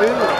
Boom.